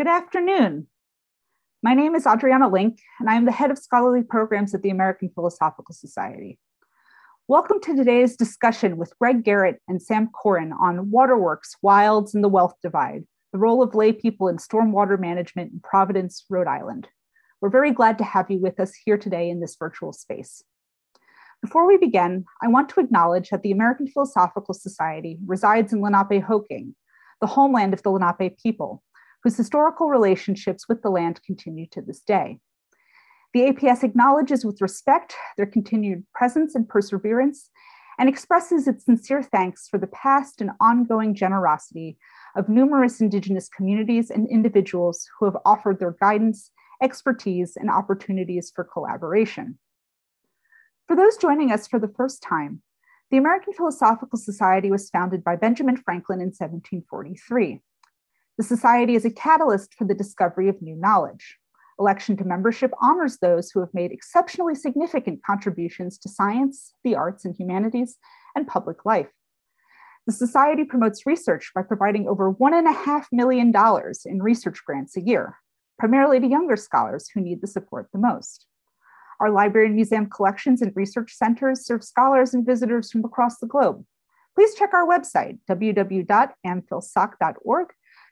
Good afternoon. My name is Adriana Link, and I am the head of scholarly programs at the American Philosophical Society. Welcome to today's discussion with Greg Gerritt and Sam Coren on Waterworks, Wilds, and the Wealth Divide, the role of lay people in stormwater management in Providence, Rhode Island. We're very glad to have you with us here today in this virtual space. Before we begin, I want to acknowledge that the American Philosophical Society resides in Lenapehoking, the homeland of the Lenape people, whose historical relationships with the land continue to this day. The APS acknowledges with respect their continued presence and perseverance and expresses its sincere thanks for the past and ongoing generosity of numerous Indigenous communities and individuals who have offered their guidance, expertise, and opportunities for collaboration. For those joining us for the first time, the American Philosophical Society was founded by Benjamin Franklin in 1743. The Society is a catalyst for the discovery of new knowledge. Election to membership honors those who have made exceptionally significant contributions to science, the arts and humanities, and public life. The Society promotes research by providing over $1.5 million in research grants a year, primarily to younger scholars who need the support the most. Our library and museum collections and research centers serve scholars and visitors from across the globe. Please check our website, www.amphilsoc.org,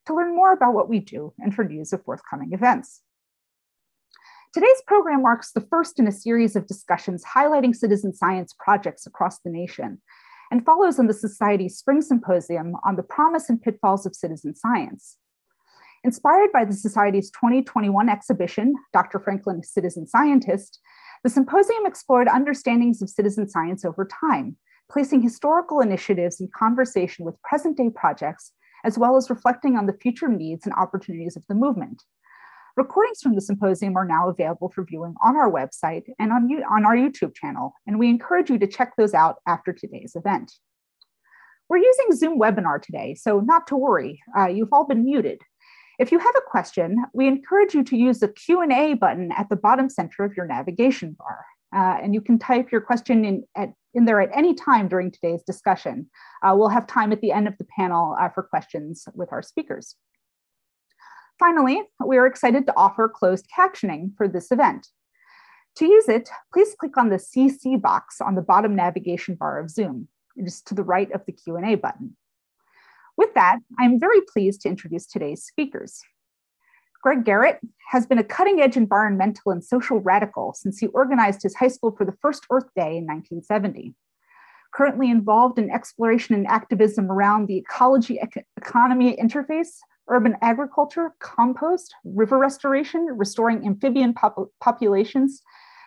to learn more about what we do and for news of forthcoming events. Today's program marks the first in a series of discussions highlighting citizen science projects across the nation and follows on the Society's Spring Symposium on the promise and pitfalls of citizen science. Inspired by the Society's 2021 exhibition, Dr. Franklin, Citizen Scientist, the symposium explored understandings of citizen science over time, placing historical initiatives in conversation with present day projects as well as reflecting on the future needs and opportunities of the movement. Recordings from the symposium are now available for viewing on our website and on, on our YouTube channel, and we encourage you to check those out after today's event. We're using Zoom webinar today, so not to worry, uh, you've all been muted. If you have a question, we encourage you to use the Q&A button at the bottom center of your navigation bar. Uh, and you can type your question in, at, in there at any time during today's discussion. Uh, we'll have time at the end of the panel uh, for questions with our speakers. Finally, we are excited to offer closed captioning for this event. To use it, please click on the CC box on the bottom navigation bar of Zoom. It is to the right of the Q&A button. With that, I'm very pleased to introduce today's speakers. Greg Gerritt has been a cutting edge environmental and social radical since he organized his high school for the first Earth Day in 1970. Currently involved in exploration and activism around the ecology economy interface, urban agriculture, compost, river restoration, restoring amphibian pop populations,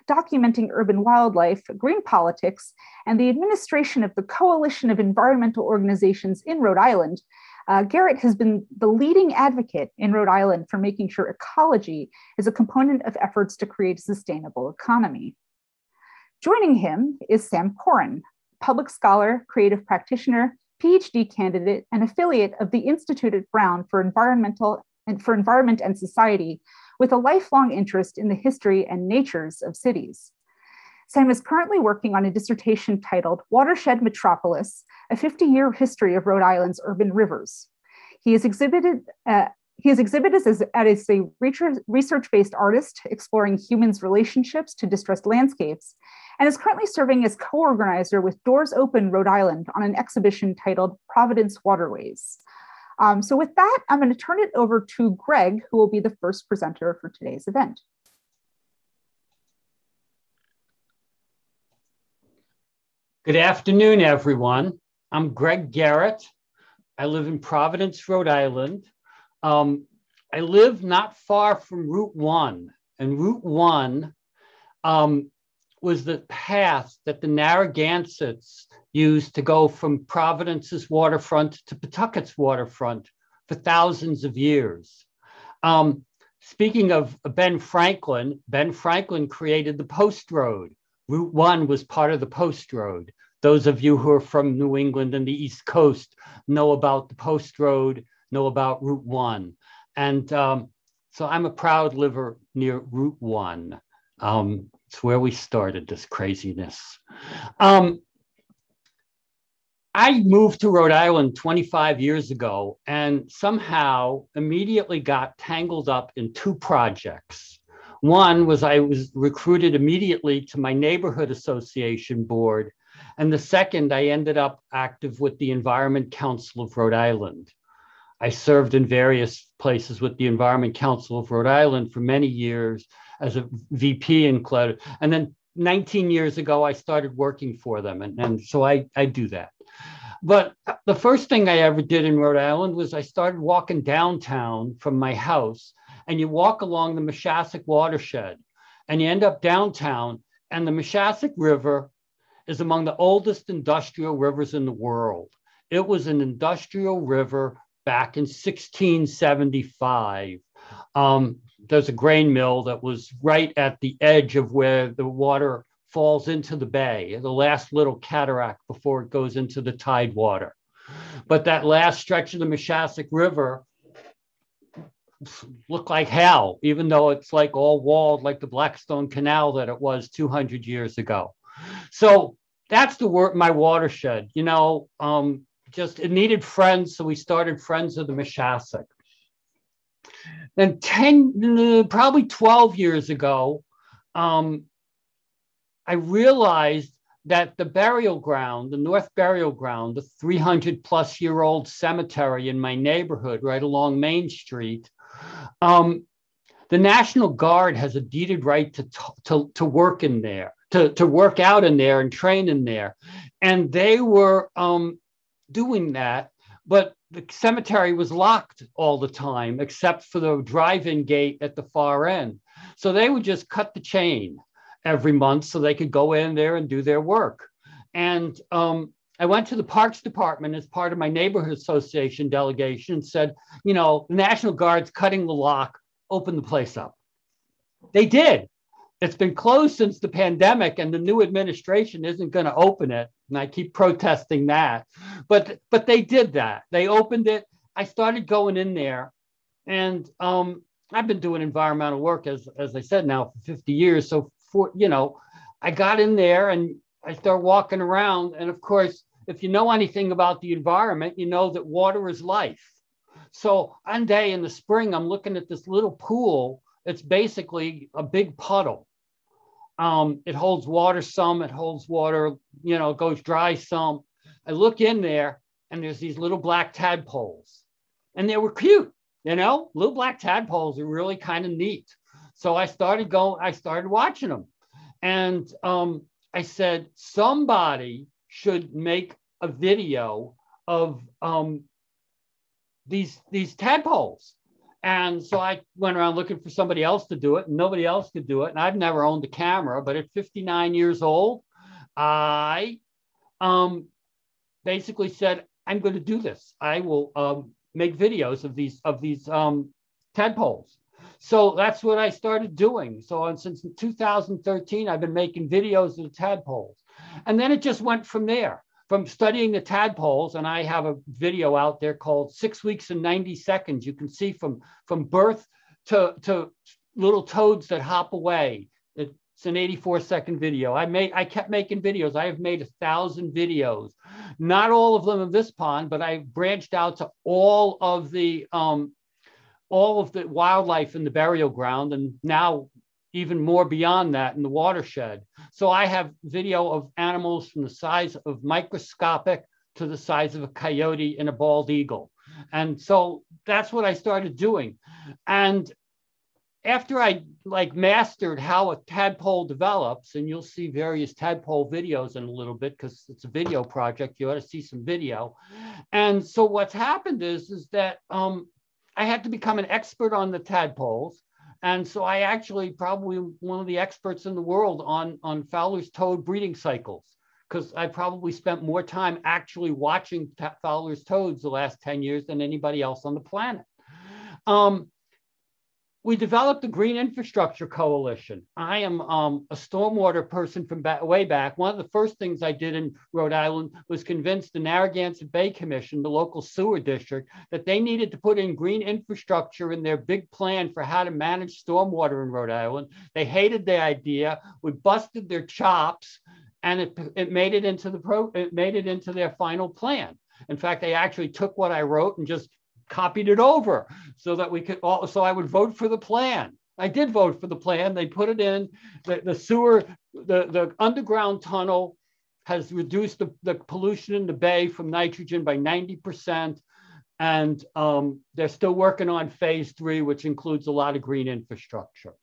documenting urban wildlife, green politics, and the administration of the Coalition of Environmental Organizations in Rhode Island, uh, Gerritt has been the leading advocate in Rhode Island for making sure ecology is a component of efforts to create a sustainable economy. Joining him is Sam Coren, public scholar, creative practitioner, PhD candidate, and affiliate of the Institute at Brown for Environmental and for Environment and Society, with a lifelong interest in the history and natures of cities. Sam is currently working on a dissertation titled Watershed Metropolis, a 50 year history of Rhode Island's urban rivers. He has exhibited. Uh, he exhibited as, as a research based artist exploring humans' relationships to distressed landscapes, and is currently serving as co organizer with Doors Open Rhode Island on an exhibition titled Providence Waterways. Um, so, with that, I'm going to turn it over to Greg, who will be the first presenter for today's event. Good afternoon, everyone. I'm Greg Gerritt. I live in Providence, Rhode Island. Um, I live not far from Route 1, and Route 1 um, was the path that the Narragansetts used to go from Providence's waterfront to Pawtucket's waterfront for thousands of years. Um, speaking of Ben Franklin, Ben Franklin created the Post Road Route 1 was part of the Post Road. Those of you who are from New England and the East Coast know about the Post Road, know about Route 1. And um, so I'm a proud liver near Route 1. Um, it's where we started this craziness. Um, I moved to Rhode Island 25 years ago and somehow immediately got tangled up in two projects. One was I was recruited immediately to my neighborhood association board. And the second, I ended up active with the Environment Council of Rhode Island. I served in various places with the Environment Council of Rhode Island for many years as a VP included. And then 19 years ago, I started working for them. And, and so I, I do that. But the first thing I ever did in Rhode Island was I started walking downtown from my house, and you walk along the Moshassuck watershed, and you end up downtown, and the Moshassuck River is among the oldest industrial rivers in the world. It was an industrial river back in 1675. Um, there's a grain mill that was right at the edge of where the water falls into the bay, the last little cataract before it goes into the tide water. But that last stretch of the Moshassuck River looked like hell, even though it's like all walled like the Blackstone Canal that it was 200 years ago. So that's the word, my watershed. You know, um, just it needed friends, so we started Friends of the Moshassuck. Then 10, probably 12 years ago, um, I realized that the burial ground, the North Burial Ground, the 300 plus year old cemetery in my neighborhood right along Main Street, um, the National Guard has a deeded right to, to, to work in there, to, to work out in there and train in there. And they were um, doing that, but the cemetery was locked all the time, except for the drive in gate at the far end. So they would just cut the chain every month so they could go in there and do their work. And um, I went to the Parks Department as part of my neighborhood association delegation and said, you know, the National Guard's cutting the lock, open the place up. They did. It's been closed since the pandemic, and the new administration isn't going to open it. And I keep protesting that. But but they did that. They opened it. I started going in there, and um, I've been doing environmental work as as I said now for 50 years. So for you know, I got in there and I start walking around. And of course, if you know anything about the environment, you know that water is life. So one day in the spring, I'm looking at this little pool. It's basically a big puddle. Um, it holds water some, it holds water, you know, it goes dry some. I look in there and there's these little black tadpoles. And they were cute, you know, little black tadpoles are really kind of neat. So I started going, I started watching them. And um, I said, somebody should make a video of um, these, these tadpoles. And so I went around looking for somebody else to do it, and nobody else could do it. And I've never owned a camera, but at 59 years old, I um, basically said, I'm going to do this. I will um, make videos of these of these um, tadpoles. So that's what I started doing. So since 2013, I've been making videos of the tadpoles. And then it just went from there, from studying the tadpoles. And I have a video out there called Six Weeks and 90 Seconds. You can see from, from birth to, to little toads that hop away. It's an 84 second video. I made I kept making videos. I have made a thousand videos. Not all of them of this pond, but I branched out to all of the um, all of the wildlife in the burial ground and now even more beyond that in the watershed. So I have video of animals from the size of microscopic to the size of a coyote and a bald eagle. And so that's what I started doing. And after I like mastered how a tadpole develops, and you'll see various tadpole videos in a little bit because it's a video project, you ought to see some video. And so what's happened is, is that um, I had to become an expert on the tadpoles. And so I actually probably one of the experts in the world on, on Fowler's toad breeding cycles, because I probably spent more time actually watching Fowler's toads the last 10 years than anybody else on the planet. Um, we developed the Green Infrastructure Coalition. I am um, a stormwater person from way back. One of the first things I did in Rhode Island was convince the Narragansett Bay Commission, the local sewer district, that they needed to put in green infrastructure in their big plan for how to manage stormwater in Rhode Island. They hated the idea. We busted their chops and it, it made it into the pro, it made it into their final plan. In fact, they actually took what I wrote and just copied it over so that we could all, so I would vote for the plan. I did vote for the plan. They put it in the, the sewer, the, the underground tunnel has reduced the, the pollution in the bay from nitrogen by 90%. And um, they're still working on phase three, which includes a lot of green infrastructure.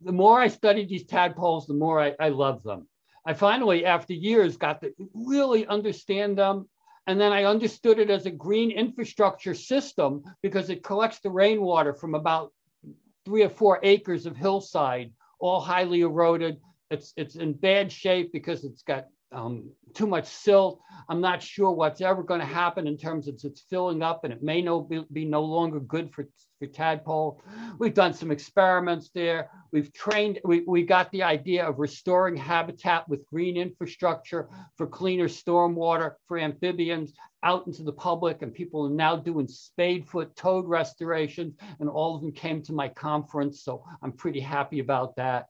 The more I studied these tadpoles, the more I, I love them. I finally, after years, got to really understand them. And then I understood it as a green infrastructure system because it collects the rainwater from about three or four acres of hillside, all highly eroded. It's, it's in bad shape because it's got um, too much silt. I'm not sure what's ever going to happen in terms of it's filling up and it may no be, be, no longer good for, for tadpole. We've done some experiments there. We've trained, we, we got the idea of restoring habitat with green infrastructure for cleaner stormwater for amphibians out into the public and people are now doing spadefoot toad restorations and all of them came to my conference. So I'm pretty happy about that.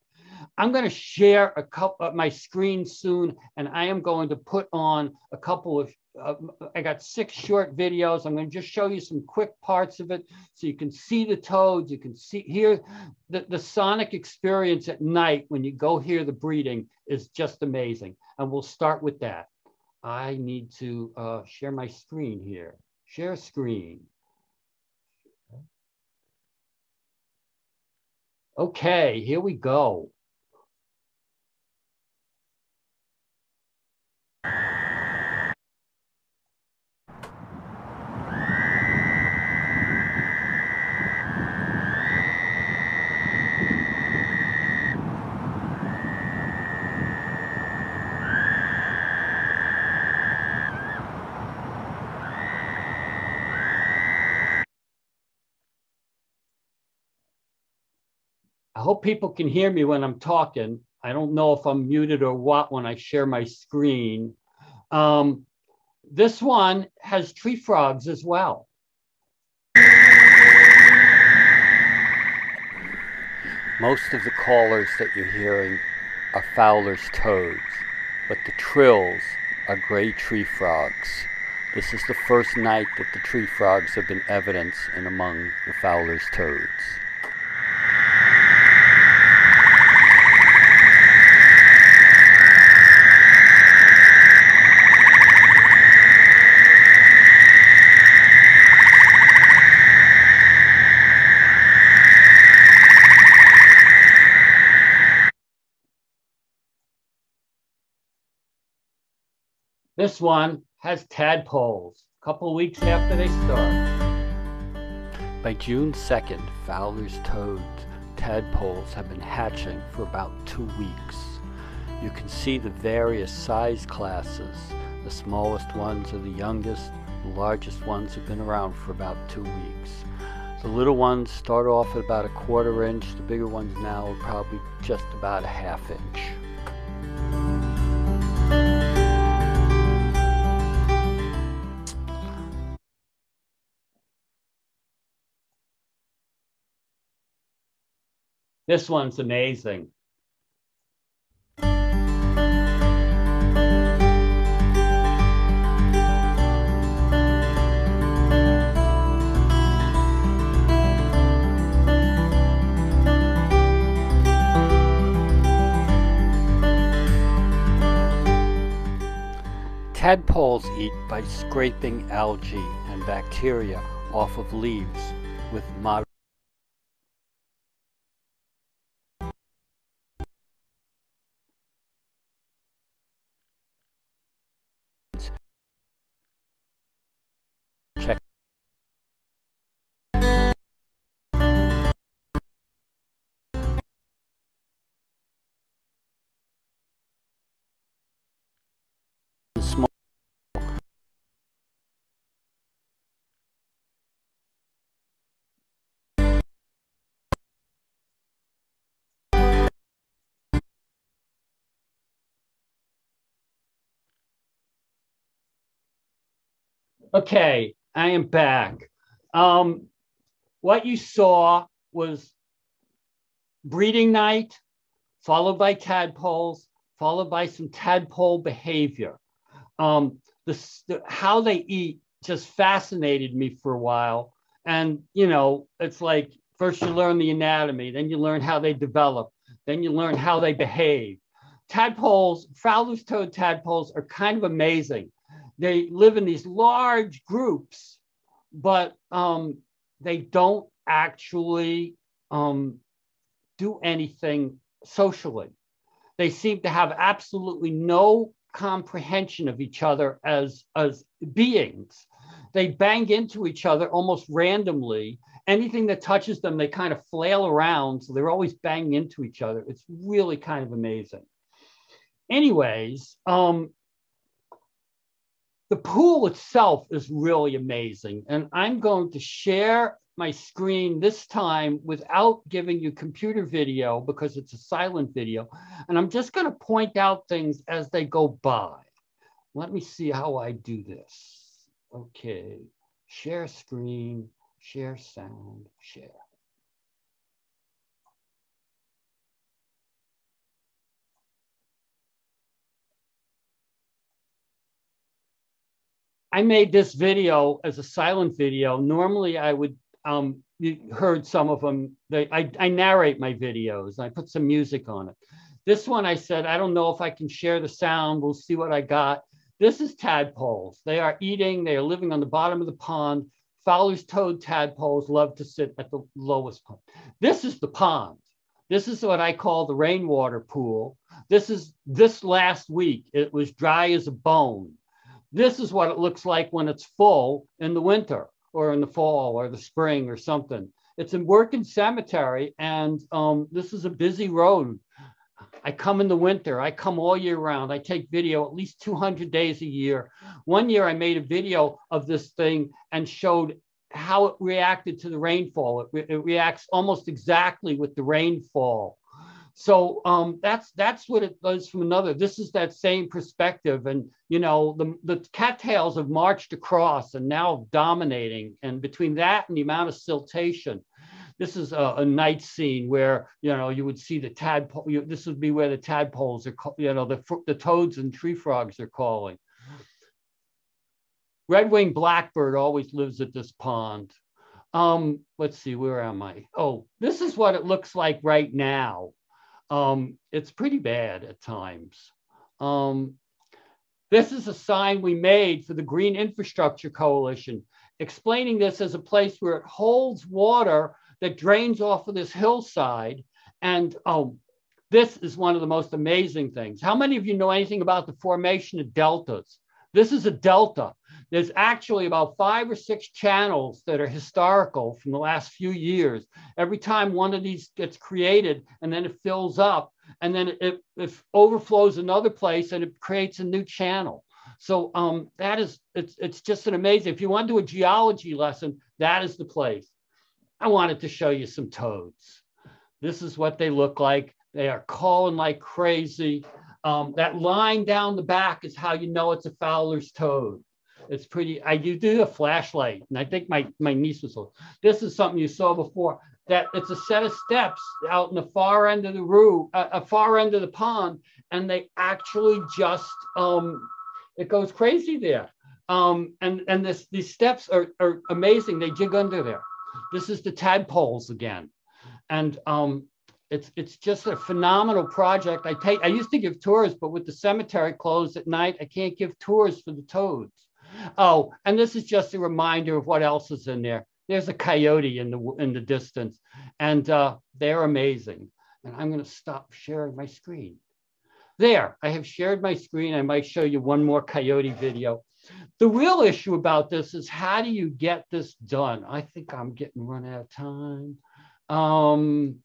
I'm going to share a couple of my screen soon, and I am going to put on a couple of. Uh, I got six short videos. I'm going to just show you some quick parts of it so you can see the toads. You can see here the, the sonic experience at night when you go hear the breeding is just amazing. And we'll start with that. I need to uh, share my screen here. Share screen. Okay, here we go. I hope people can hear me when I'm talking. I don't know if I'm muted or what when I share my screen. Um, this one has tree frogs as well. Most of the callers that you're hearing are Fowler's toads, but the trills are gray tree frogs. This is the first night that the tree frogs have been evidence in among the Fowler's toads. This one has tadpoles, a couple weeks after they start. By June 2nd, Fowler's toads, tadpoles have been hatching for about two weeks. You can see the various size classes. The smallest ones are the youngest, the largest ones have been around for about two weeks. The little ones start off at about a quarter inch, the bigger ones now are probably just about a half inch. This one's amazing. Tadpoles eat by scraping algae and bacteria off of leaves with moderate Okay, I am back. Um, what you saw was breeding night, followed by tadpoles, followed by some tadpole behavior. Um, the, the, how they eat just fascinated me for a while. And, you know, it's like first you learn the anatomy, then you learn how they develop, then you learn how they behave. Tadpoles, Fowler's toad tadpoles are kind of amazing. They live in these large groups, but um, they don't actually um, do anything socially. They seem to have absolutely no comprehension of each other as, as beings. They bang into each other almost randomly. Anything that touches them, they kind of flail around. So they're always banging into each other. It's really kind of amazing. Anyways, um, the pool itself is really amazing. And I'm going to share my screen this time without giving you computer video because it's a silent video. And I'm just going to point out things as they go by. Let me see how I do this. Okay, share screen, share sound, share. I made this video as a silent video. Normally I would um, you heard some of them. They, I, I narrate my videos. I put some music on it. This one I said, I don't know if I can share the sound. We'll see what I got. This is tadpoles. They are eating, they are living on the bottom of the pond. Fowler's toad tadpoles love to sit at the lowest point. This is the pond. This is what I call the rainwater pool. This is this last week. It was dry as a bone. This is what it looks like when it's full in the winter or in the fall or the spring or something. It's a working cemetery, and um, this is a busy road. I come in the winter. I come all year round. I take video at least 200 days a year. One year I made a video of this thing and showed how it reacted to the rainfall. It, re it reacts almost exactly with the rainfall. So um, that's that's what it does from another. This is that same perspective, and you know the the cattails have marched across and now dominating. And between that and the amount of siltation, this is a, a night scene where you know you would see the tadpole. You, this would be where the tadpoles are, you know, the the toads and tree frogs are calling. Red-winged blackbird always lives at this pond. Um, let's see, where am I? Oh, this is what it looks like right now um, it's pretty bad at times. Um, this is a sign we made for the Green Infrastructure Coalition, explaining this as a place where it holds water that drains off of this hillside. And oh, this is one of the most amazing things. How many of you know anything about the formation of deltas? This is a delta. There's actually about five or six channels that are historical from the last few years. Every time one of these gets created and then it fills up and then it, it overflows another place and it creates a new channel. So um, that is, it's, it's just an amazing, if you want to do a geology lesson, that is the place. I wanted to show you some toads. This is what they look like. They are calling like crazy. Um, that line down the back is how you know it's a Fowler's toad. It's pretty, I you do a flashlight, and I think my, my niece was, this is something you saw before, that it's a set of steps out in the far end of the room, uh, a far end of the pond, and they actually just, um, it goes crazy there. Um, and and this, these steps are, are amazing. They jig under there. This is the tadpoles again. And um, it's it's just a phenomenal project. I take I used to give tours, but with the cemetery closed at night, I can't give tours for the toads. Oh, and this is just a reminder of what else is in there. There's a coyote in the in the distance, and uh, they're amazing. And I'm going to stop sharing my screen. There, I have shared my screen. I might show you one more coyote video. The real issue about this is how do you get this done? I think I'm getting run out of time. Um,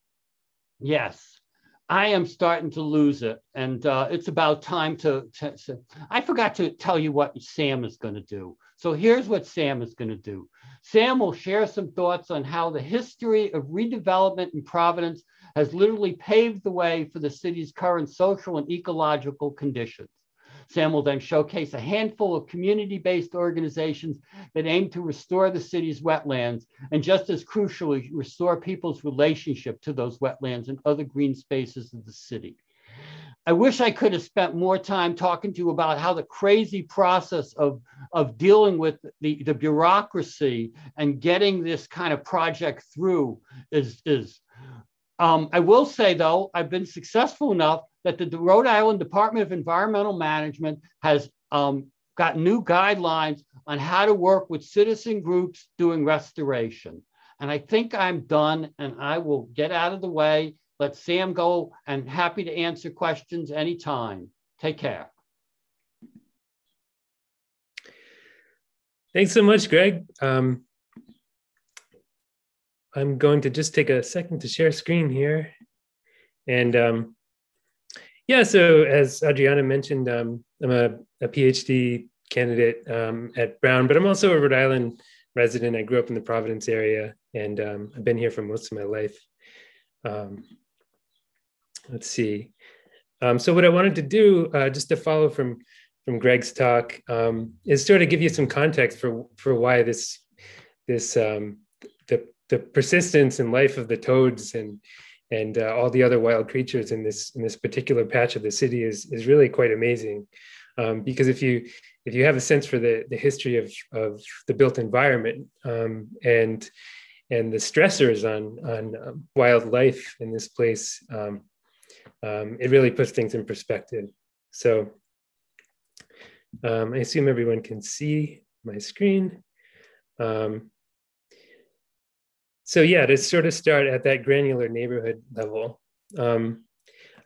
Yes, I am starting to lose it. And uh, it's about time to, to, to, I forgot to tell you what Sam is going to do. So here's what Sam is going to do. Sam will share some thoughts on how the history of redevelopment in Providence has literally paved the way for the city's current social and ecological conditions. Sam will then showcase a handful of community-based organizations that aim to restore the city's wetlands and just as crucially, restore people's relationship to those wetlands and other green spaces of the city. I wish I could have spent more time talking to you about how the crazy process of, of dealing with the, the bureaucracy and getting this kind of project through is, is. Um, I will say though, I've been successful enough that the Rhode Island Department of Environmental Management has um, got new guidelines on how to work with citizen groups doing restoration. And I think I'm done and I will get out of the way let Sam go and happy to answer questions anytime. Take care. Thanks so much, Greg. Um, I'm going to just take a second to share screen here. And um, yeah, so as Adriana mentioned, um, I'm a, a, PhD candidate um, at Brown, but I'm also a Rhode Island resident. I grew up in the Providence area and um, I've been here for most of my life. Um, let's see. Um, so what I wanted to do, uh, just to follow from from Greg's talk, is sort of give you some context for for why this this um, the persistence and life of the toads and and uh, all the other wild creatures in this in this particular patch of the city is is really quite amazing. Um, because if you if you have a sense for the the history of of the built environment um, and and the stressors on on um, wildlife in this place, um, um, it really puts things in perspective. So um, I assume everyone can see my screen. Um, so yeah, to sort of start at that granular neighborhood level, um,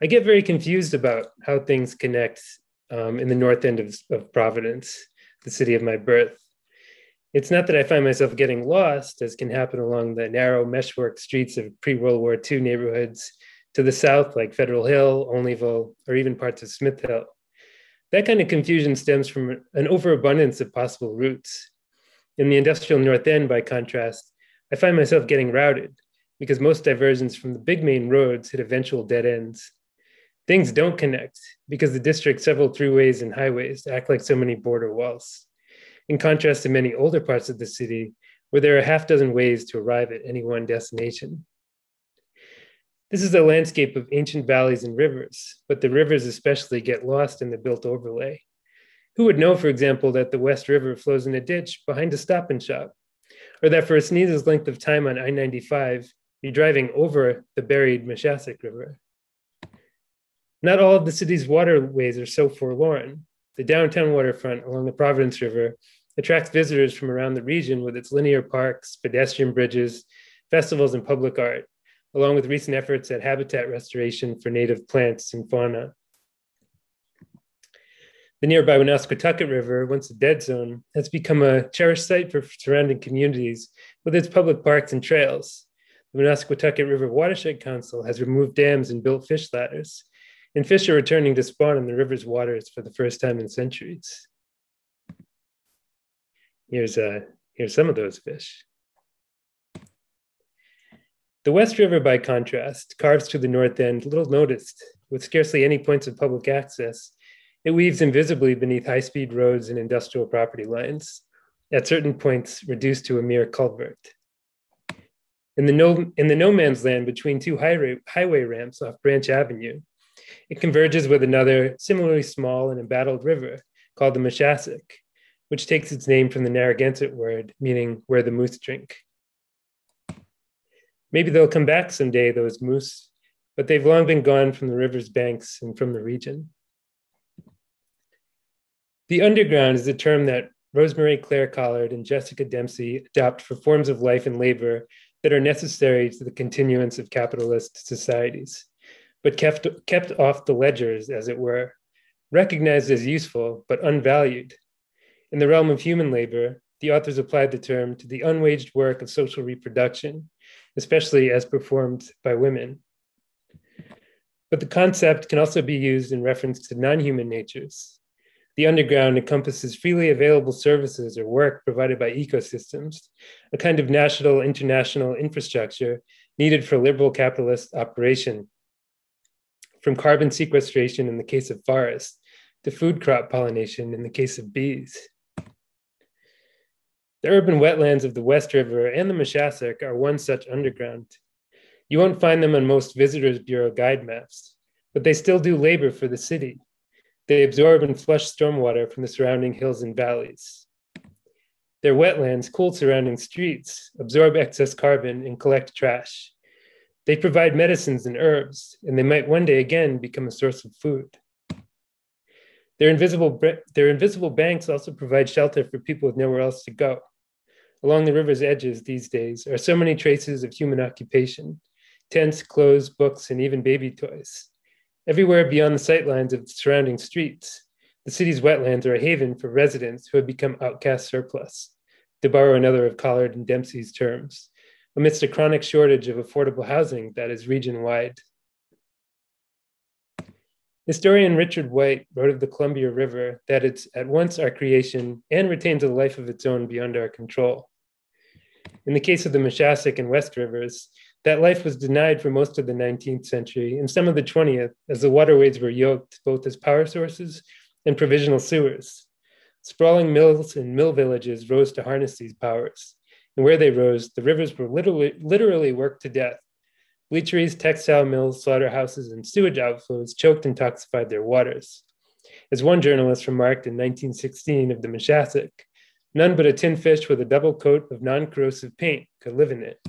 I get very confused about how things connect um, in the north end of, of Providence, the city of my birth. It's not that I find myself getting lost, as can happen along the narrow meshwork streets of pre-World War II neighborhoods to the south, like Federal Hill, Olneyville, or even parts of Smith Hill. That kind of confusion stems from an overabundance of possible routes. In the industrial North End, by contrast, I find myself getting routed because most diversions from the big main roads hit eventual dead ends. Things don't connect because the district's several throughways and highways act like so many border walls. In contrast to many older parts of the city, where there are a half dozen ways to arrive at any one destination. This is a landscape of ancient valleys and rivers, but the rivers especially get lost in the built overlay. Who would know, for example, that the West River flows in a ditch behind a stop and shop? Or that for a sneeze's length of time on I 95, you're driving over the buried Moshassuck River? Not all of the city's waterways are so forlorn. The downtown waterfront along the Providence River attracts visitors from around the region with its linear parks, pedestrian bridges, festivals, and public art along with recent efforts at habitat restoration for native plants and fauna. The nearby Woonasquatucket River, once a dead zone, has become a cherished site for surrounding communities with its public parks and trails. The Woonasquatucket River Watershed Council has removed dams and built fish ladders, and fish are returning to spawn in the river's waters for the first time in centuries. Here's, uh, here's some of those fish. The West River, by contrast, carves to the north end, little noticed, with scarcely any points of public access. It weaves invisibly beneath high speed roads and industrial property lines, at certain points reduced to a mere culvert. In the no, in the no man's land between two highway, highway ramps off Branch Avenue, it converges with another similarly small and embattled river called the Moshassuck, which takes its name from the Narragansett word meaning where the moose drink. Maybe they'll come back someday, those moose, but they've long been gone from the river's banks and from the region. The underground is a term that Rosemary Claire Collard and Jessica Dempsey adopt for forms of life and labor that are necessary to the continuance of capitalist societies, but kept, kept off the ledgers, as it were, recognized as useful but unvalued. In the realm of human labor, the authors applied the term to the unwaged work of social reproduction especially as performed by women. But the concept can also be used in reference to non human natures. The underground encompasses freely available services or work provided by ecosystems, a kind of national international infrastructure needed for liberal capitalist operation. From carbon sequestration in the case of forests to food crop pollination in the case of bees. The urban wetlands of the West River and the Moshassuck are one such underground. You won't find them on most Visitors Bureau guide maps, but they still do labor for the city. They absorb and flush stormwater from the surrounding hills and valleys. Their wetlands cool surrounding streets, absorb excess carbon, and collect trash. They provide medicines and herbs, and they might one day again become a source of food. Their invisible, their invisible banks also provide shelter for people with nowhere else to go. Along the river's edges these days are so many traces of human occupation tents, clothes, books, and even baby toys. Everywhere beyond the sightlines of the surrounding streets, the city's wetlands are a haven for residents who have become outcast surplus, to borrow another of Collard and Dempsey's terms, amidst a chronic shortage of affordable housing that is region wide. Historian Richard White wrote of the Columbia River that it's at once our creation and retains a life of its own beyond our control. In the case of the Moshassuck and West Rivers, that life was denied for most of the 19th century and some of the 20th as the waterways were yoked both as power sources and provisional sewers. Sprawling mills and mill villages rose to harness these powers. And where they rose, the rivers were literally, literally worked to death. Bleacheries, textile mills, slaughterhouses, and sewage outflows choked and toxified their waters. As one journalist remarked in 1916 of the Moshassuck, none but a tin fish with a double coat of non corrosive paint could live in it.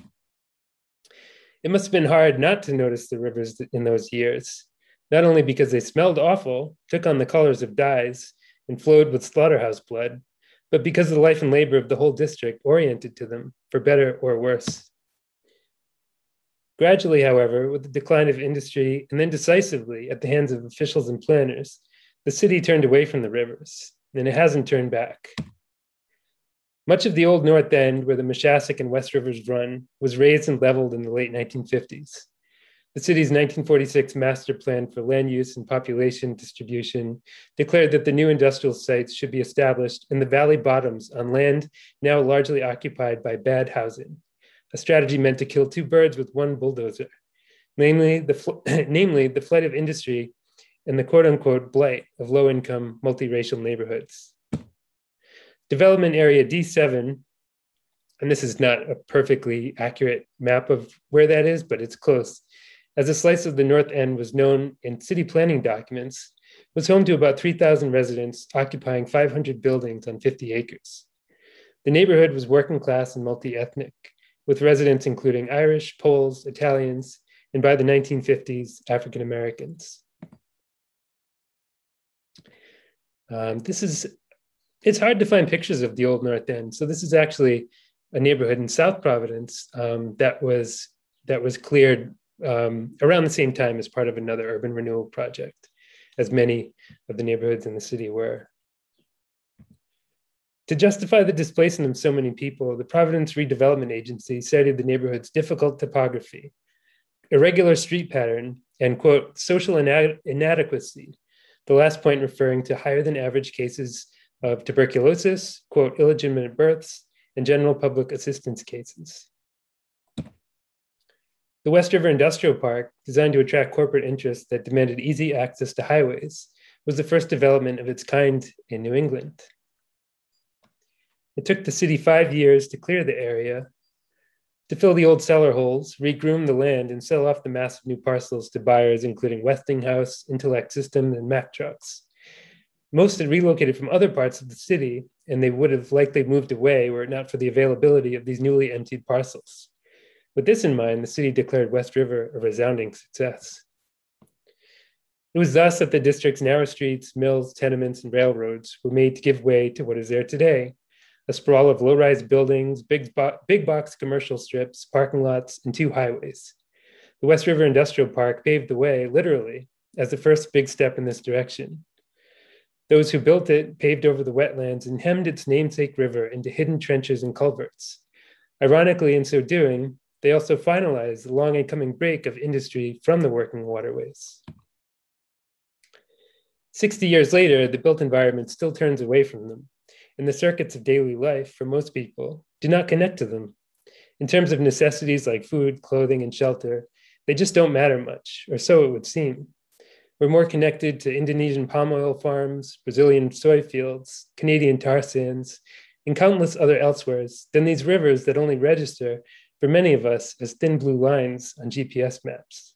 It must have been hard not to notice the rivers in those years not only because they smelled awful, took on the colors of dyes, and flowed with slaughterhouse blood, but because the life and labor of the whole district oriented to them, for better or worse. Gradually, however, with the decline of industry and then decisively at the hands of officials and planners, the city turned away from the rivers, and it hasn't turned back. Much of the old North End, where the Moshassuck and West Rivers run, was razed and leveled in the late 1950s. The city's 1946 master plan for land use and population distribution declared that the new industrial sites should be established in the valley bottoms on land now largely occupied by bad housing, a strategy meant to kill two birds with one bulldozer, namely the, namely the flight of industry and the quote unquote blight of low income multiracial neighborhoods. Development Area D7 and this is not a perfectly accurate map of where that is, but it's close, as a slice of the North End was known in city planning documents, was home to about 3,000 residents occupying 500 buildings on 50 acres. The neighborhood was working class and multi ethnic, with residents including Irish, Poles, Italians, and by the 1950s, African Americans. Um, this is, it's hard to find pictures of the old North End. So this is actually a neighborhood in South Providence um, that was that was cleared um, around the same time as part of another urban renewal project, as many of the neighborhoods in the city were. To justify the displacement of so many people, the Providence Redevelopment Agency cited the neighborhood's difficult topography, irregular street pattern, and quote, social ina- inadequacy, the last point referring to higher than average cases of tuberculosis, quote, illegitimate births, and general public assistance cases. The West River Industrial Park, designed to attract corporate interests that demanded easy access to highways, was the first development of its kind in New England. It took the city five years to clear the area, to fill the old cellar holes, regroom the land, and sell off the massive new parcels to buyers including Westinghouse, Intellect Systems, and Mack Trucks. Most had relocated from other parts of the city, and they would have likely moved away were it not for the availability of these newly emptied parcels. With this in mind, the city declared West River a resounding success. It was thus that the district's narrow streets, mills, tenements, and railroads were made to give way to what is there today a sprawl of low rise buildings, big, bo- big box commercial strips, parking lots, and two highways. The West River Industrial Park paved the way, literally, as the first big step in this direction. Those who built it paved over the wetlands and hemmed its namesake river into hidden trenches and culverts. Ironically, in so doing, they also finalized the long and coming break of industry from the working waterways. 60 years later, the built environment still turns away from them, and the circuits of daily life, for most people, do not connect to them. In terms of necessities like food, clothing, and shelter, they just don't matter much, or so it would seem. We're more connected to Indonesian palm oil farms, Brazilian soy fields, Canadian tar sands, and countless other elsewheres than these rivers that only register for many of us as thin blue lines on GPS maps.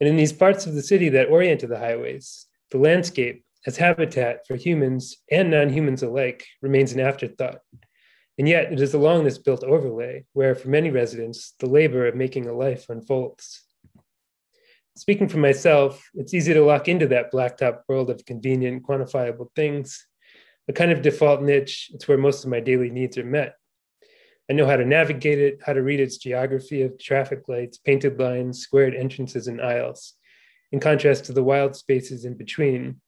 And in these parts of the city that orient to the highways, the landscape as habitat for humans and non humans alike remains an afterthought. And yet, it is along this built overlay where, for many residents, the labor of making a life unfolds. Speaking for myself, it's easy to lock into that blacktop world of convenient, quantifiable things, a kind of default niche. It's where most of my daily needs are met. I know how to navigate it, how to read its geography of traffic lights, painted lines, squared entrances, and aisles, in contrast to the wild spaces in between,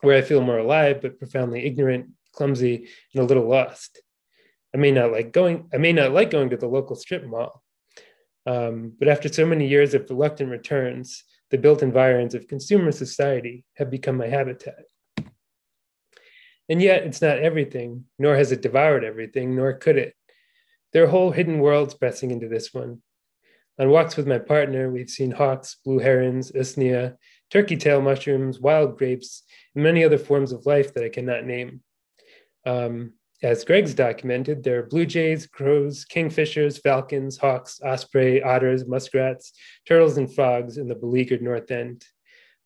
where I feel more alive but profoundly ignorant, clumsy, and a little lost. I may not like going. I may not like going to the local strip mall, um, but after so many years of reluctant returns, the built environs of consumer society have become my habitat. And yet, it's not everything, nor has it devoured everything, nor could it. There are whole hidden worlds pressing into this one. On walks with my partner, we've seen hawks, blue herons, usnea, turkey tail mushrooms, wild grapes, and many other forms of life that I cannot name. Um, as Greg's documented, there are blue jays, crows, kingfishers, falcons, hawks, osprey, otters, muskrats, turtles, and frogs in the beleaguered North End.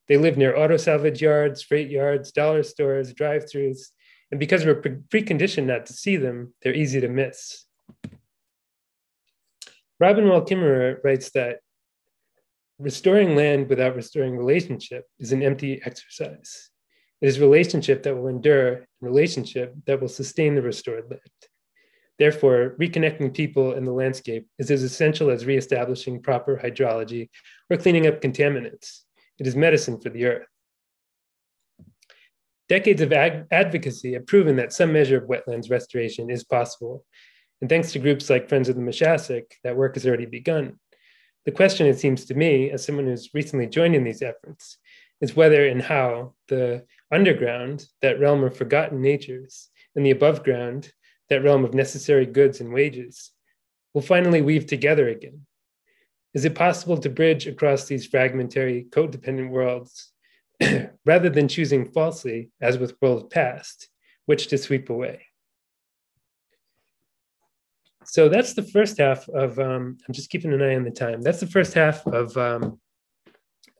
They live near auto salvage yards, freight yards, dollar stores, drive throughs, and because we're preconditioned not to see them, they're easy to miss. Robin Wall Kimmerer writes that restoring land without restoring relationship is an empty exercise. It is relationship that will endure, relationship that will sustain the restored land. Therefore, reconnecting people and the landscape is as essential as reestablishing proper hydrology or cleaning up contaminants. It is medicine for the earth. Decades of ag- advocacy have proven that some measure of wetlands restoration is possible. And thanks to groups like Friends of the Moshassuck, that work has already begun. The question, it seems to me, as someone who's recently joined in these efforts, is whether and how the underground, that realm of forgotten natures, and the above ground, that realm of necessary goods and wages, will finally weave together again. Is it possible to bridge across these fragmentary, codependent worlds rather than choosing falsely, as with worlds past, which to sweep away? So that's the first half of, um, I'm just keeping an eye on the time. That's the first half of um,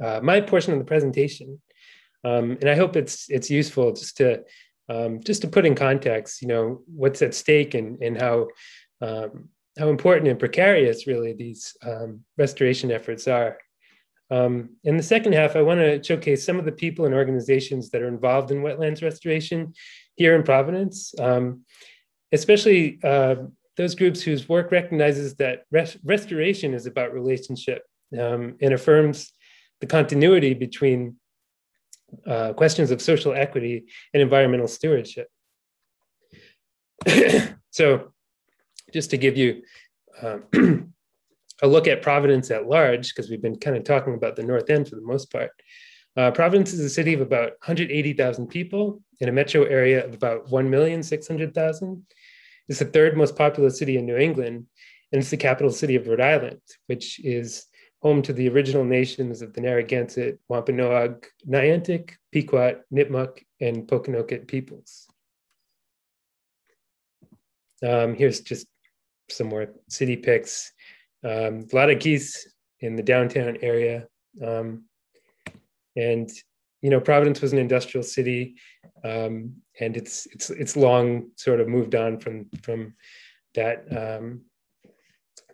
uh, my portion of the presentation. Um, and I hope it's it's useful just to um, just to put in context, you know, what's at stake and and how um, how important and precarious really these um, restoration efforts are. Um, in the second half, I want to showcase some of the people and organizations that are involved in wetlands restoration here in Providence, um, especially uh, those groups whose work recognizes that res- restoration is about relationship and affirms the continuity between uh, questions of social equity and environmental stewardship. so, just to give you um, a look at Providence at large, because we've been kind of talking about the North End for the most part. Uh, Providence is a city of about 180,000 people in a metro area of about 1,600,000. It's the third most populous city in New England, and it's the capital city of Rhode Island, which is home to the original nations of the Narragansett, Wampanoag, Niantic, Pequot, Nipmuc, and Pokanoket peoples. Um, here's just some more city pics. Um, a lot of geese in the downtown area. Um, and, you know, Providence was an industrial city um, and it's, it's, it's long sort of moved on from, from that, um,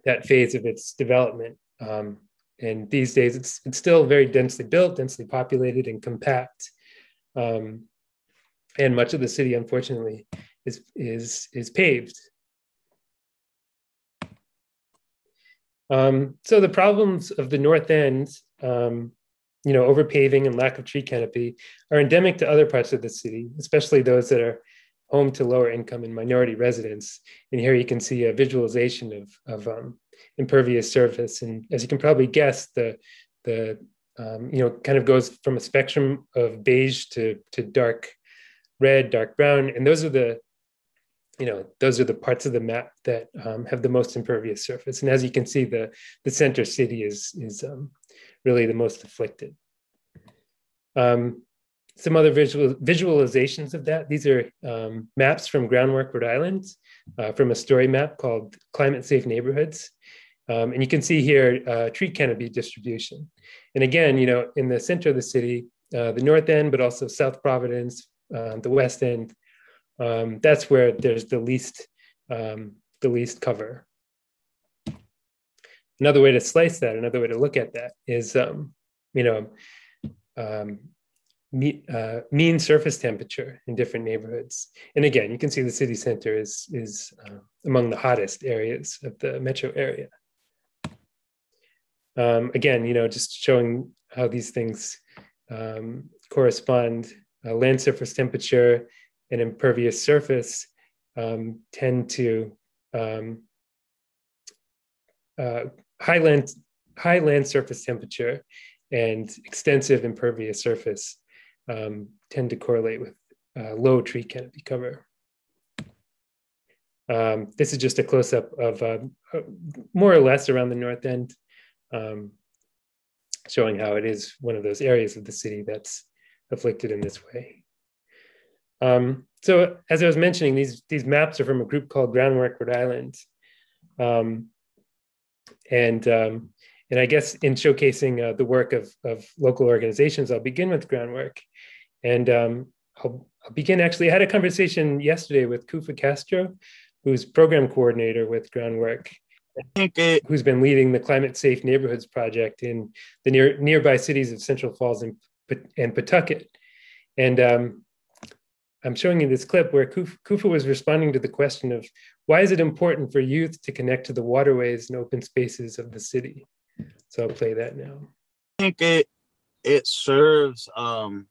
that phase of its development. Um, and these days it's it's still very densely built, densely populated, and compact. Um, and much of the city, unfortunately, is is is paved. Um, so the problems of the north end, um, you know, over paving and lack of tree canopy, are endemic to other parts of the city, especially those that are home to lower income and minority residents. And here you can see a visualization of, of um, impervious surface. And as you can probably guess, the the um, you know kind of goes from a spectrum of beige to to dark red, dark brown, and those are the you know those are the parts of the map that um, have the most impervious surface. And as you can see, the the center city is is um, really the most afflicted. Um, some other visual, visualizations of that. These are um, maps from Groundwork Rhode Island, uh, from a story map called Climate Safe Neighborhoods. Um, and you can see here uh, tree canopy distribution. And again, you know, in the center of the city, uh, the north end, but also South Providence, uh, the west end, um, that's where there's the least um, the least cover. Another way to slice that, another way to look at that is, um, you know, um, me, uh, mean surface temperature in different neighborhoods. And again, you can see the city center is, is uh, among the hottest areas of the metro area. Um, again, you know, just showing how these things um, correspond. Uh, land surface temperature and impervious surface um, tend to um, uh, high land high land surface temperature and extensive impervious surface um, tend to correlate with uh, low tree canopy cover. Um, this is just a close-up of uh, uh, more or less around the north end, um, showing how it is one of those areas of the city that's afflicted in this way. Um, so as I was mentioning, these, these maps are from a group called Groundwork Rhode Island. Um, and um, and I guess in showcasing uh, the work of, of local organizations, I'll begin with groundwork. And um, I'll, I'll, begin actually, I had a conversation yesterday with Kufa Castro, who's program coordinator with groundwork, who's been leading the Climate Safe Neighborhoods Project in the near, nearby cities of Central Falls and, and Pawtucket. And um, I'm showing you this clip where Kufa was responding to the question of why is it important for youth to connect to the waterways and open spaces of the city? So I'll play that now. I think it it serves um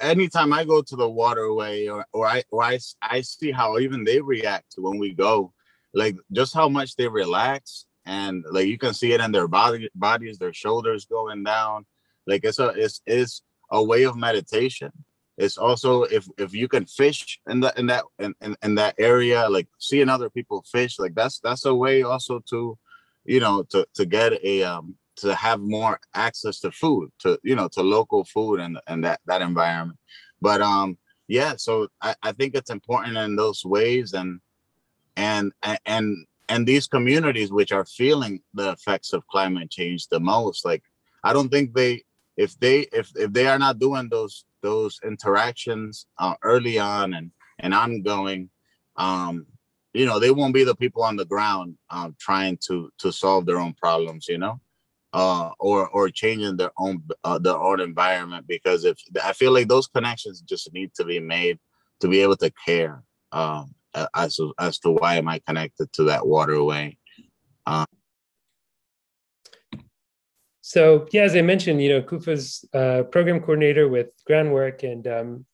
anytime I go to the waterway or or I or I, I see how even they react when we go, like just how much they relax and like you can see it in their body bodies, their shoulders going down. Like it's a it's it's a way of meditation. It's also if if you can fish in that in that in, in, in that area, like seeing other people fish, like that's that's a way also to you know, to to get a um to have more access to food, to you know, to local food and and that that environment. But um yeah, so I, I think it's important in those ways and and and and these communities which are feeling the effects of climate change the most, like I don't think they if they if if they are not doing those those interactions uh, early on and and ongoing um you know they won't be the people on the ground um, trying to to solve their own problems you know? Uh, or or changing their own uh, their own environment because if i feel like those connections just need to be made to be able to care um, as as to why am i connected to that waterway? Um, so yeah as i mentioned you know kufa's uh, program coordinator with groundwork and um,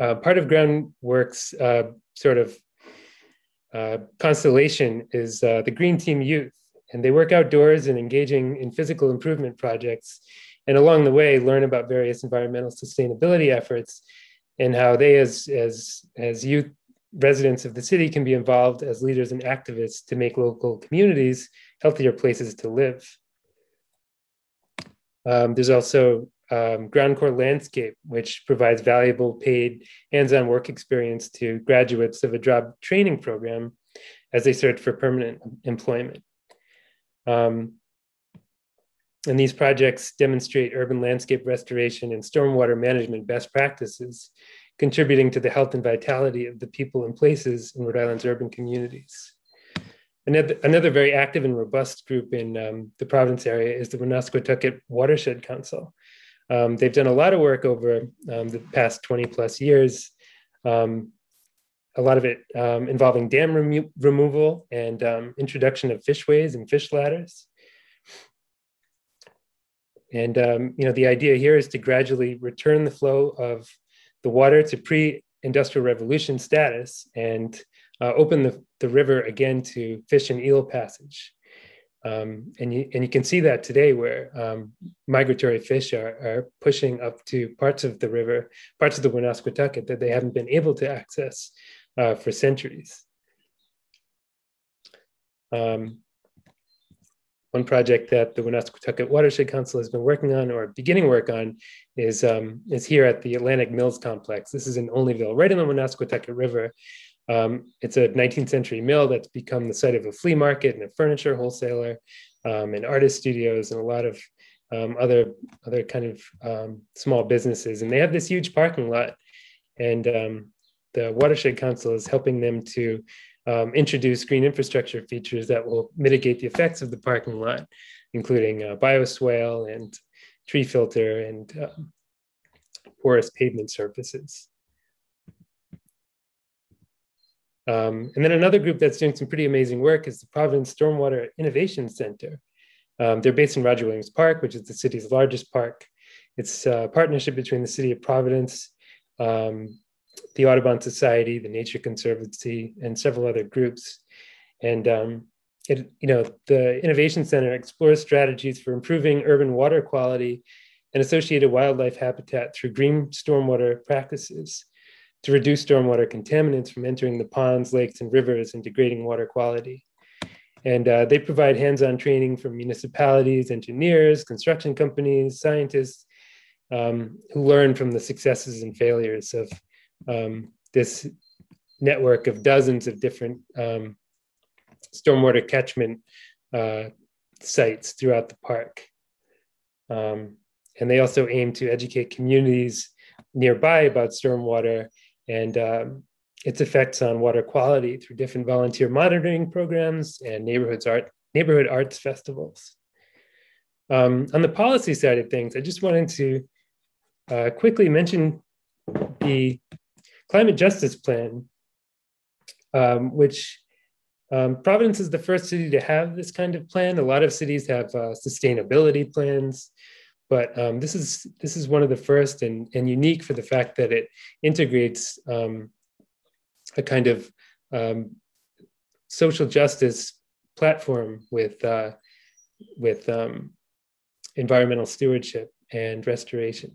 uh, part of groundwork's sort of uh, constellation is uh, the Green Team Youth, and they work outdoors and engaging in physical improvement projects, and along the way learn about various environmental sustainability efforts and how they, as as as youth residents of the city, can be involved as leaders and activists to make local communities healthier places to live. Um, there's also um, Ground Core Landscape, which provides valuable paid hands-on work experience to graduates of a job training program as they search for permanent employment. Um, and these projects demonstrate urban landscape restoration and stormwater management best practices, contributing to the health and vitality of the people and places in Rhode Island's urban communities. Another, another very active and robust group in um, the Providence area is the Woonasquatucket Watershed Council, um, they've done a lot of work over um, the past 20 plus years, um, a lot of it um, involving dam remo removal and um, introduction of fishways and fish ladders. And um, you know, the idea here is to gradually return the flow of the water to pre-industrial revolution status and uh, open the, the river again to fish and eel passage. Um, and you and you can see that today, where um, migratory fish are, are pushing up to parts of the river, parts of the Woonasquatucket that they haven't been able to access uh, for centuries. Um, one project that the Woonasquatucket Watershed Council has been working on or beginning work on is, um, is here at the Atlantic Mills Complex. This is in Olneyville, right in the Woonasquatucket River. Um, it's a 19th century mill that's become the site of a flea market and a furniture wholesaler um, and artist studios and a lot of um, other other kind of um, small businesses. And they have this huge parking lot, and um, the Watershed Council is helping them to um, introduce green infrastructure features that will mitigate the effects of the parking lot, including uh, bioswale and tree filter and uh, porous pavement surfaces. Um, and then another group that's doing some pretty amazing work is the Providence Stormwater Innovation Center. Um, they're based in Roger Williams Park, which is the city's largest park. It's a partnership between the city of Providence, um, the Audubon Society, the Nature Conservancy, and several other groups. And um, it, you know, the Innovation Center explores strategies for improving urban water quality and associated wildlife habitat through green stormwater practices to reduce stormwater contaminants from entering the ponds, lakes, and rivers and degrading water quality. And uh, they provide hands-on training for municipalities, engineers, construction companies, scientists um, who learn from the successes and failures of um, this network of dozens of different um, stormwater catchment uh, sites throughout the park. Um, and they also aim to educate communities nearby about stormwater and um, its effects on water quality through different volunteer monitoring programs and neighborhoods art, neighborhood arts festivals. Um, on the policy side of things, I just wanted to uh, quickly mention the climate justice plan, um, which um, Providence is the first city to have this kind of plan. A lot of cities have uh, sustainability plans, but um, this is this is one of the first and, and unique for the fact that it integrates um, a kind of um, social justice platform with uh, with um, environmental stewardship and restoration.